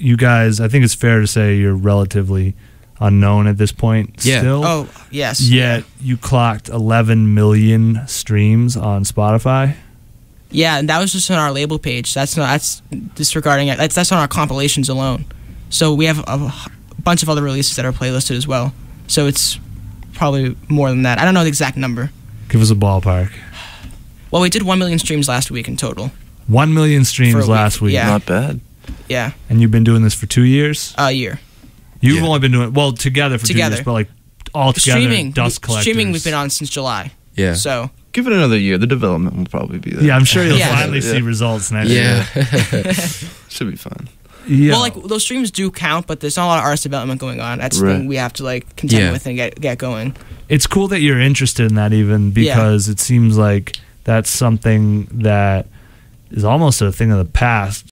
you guys, I think it's fair to say you're relatively unknown at this point. Yeah. Still. Oh yes. Yet you clocked 11 million streams on Spotify. Yeah, and that was just on our label page. That's not that's disregarding it. That's that's on our compilations alone. So we have a bunch of other releases that are playlisted as well. So it's probably more than that. I don't know the exact number. Give us a ballpark. Well, we did one million streams last week in total. 1 million For a streams week, last week. yeah. Not bad. Yeah, And you've been doing this for two years? a year. You've Yeah. only been doing well together for two Together. years, but like all together, streaming, dust collectors. streaming, we've been on since July. Yeah. So Give it another year. The development will probably be there. Yeah, I'm sure you'll Yeah. finally Yeah. see results next Yeah. Should be fun. year. well, like those streams do count, but there's not a lot of artist development going on. That's the Right. thing we have to like contend Yeah. with and get get going. it's cool that you're interested in that even because it seems like that's something that is almost a thing of the past